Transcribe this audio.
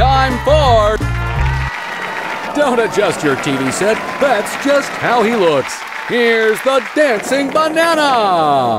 time for... Don't adjust your TV set. That's just how he looks. Here's the dancing banana.